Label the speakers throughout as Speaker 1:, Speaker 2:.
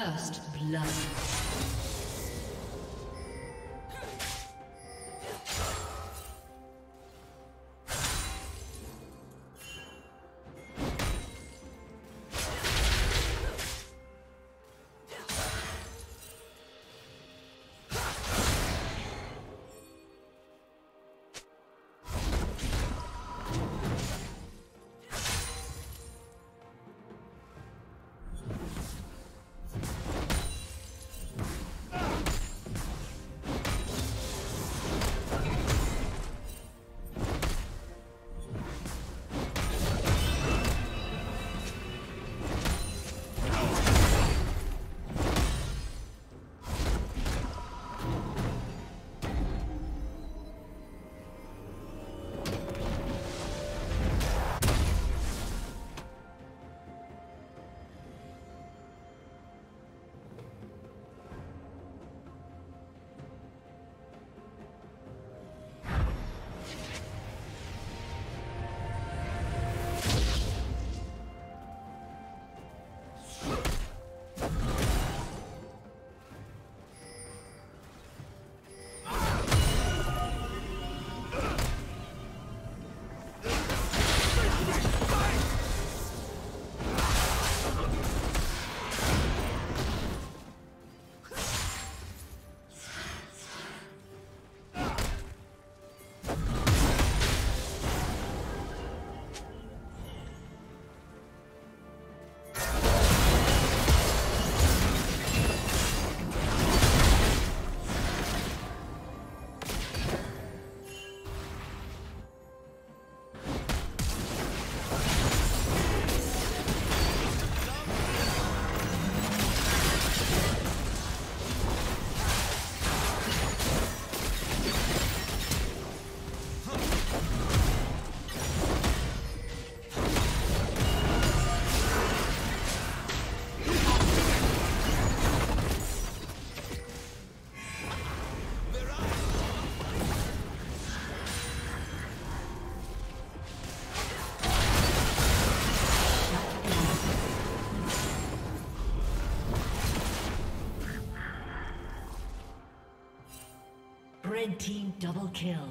Speaker 1: First blood. Double kill.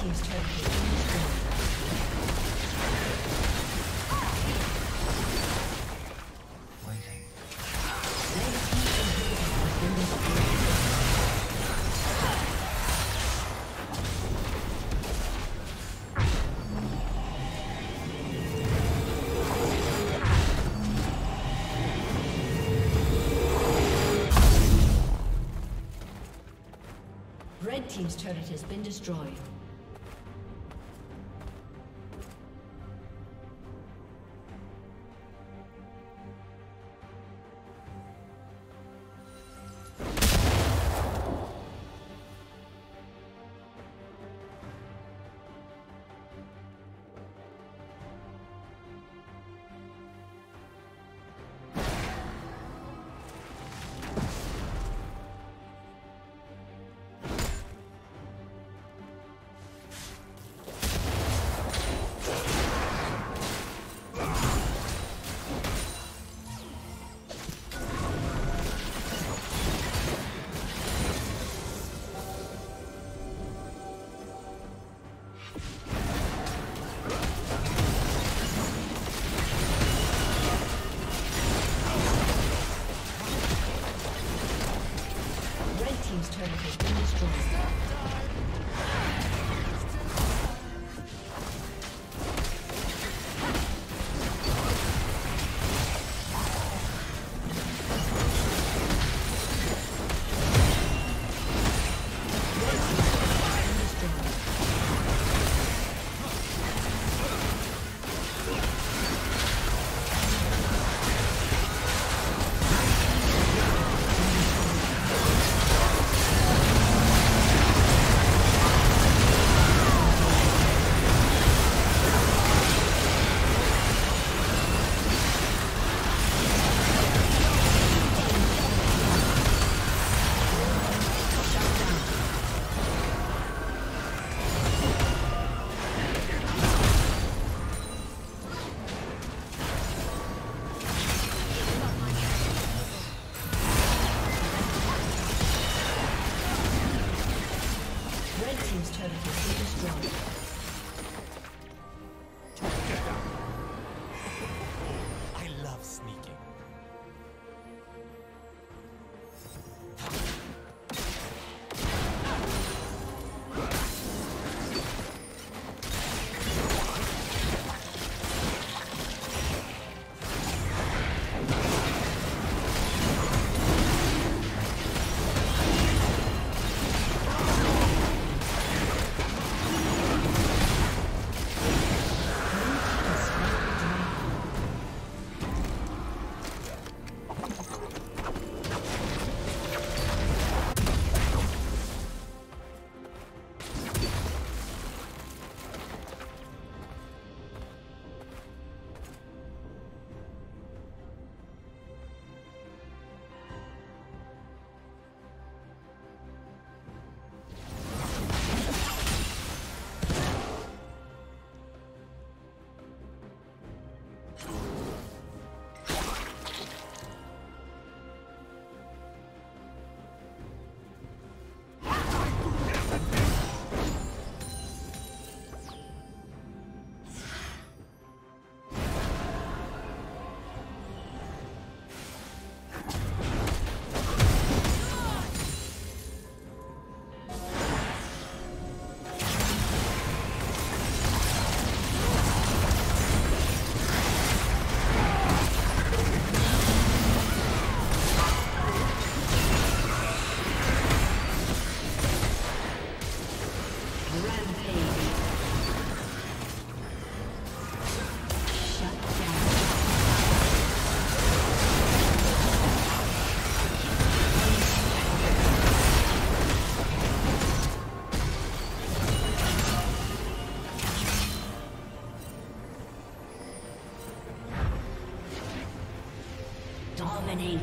Speaker 1: team's turret Red Team's turret has been destroyed.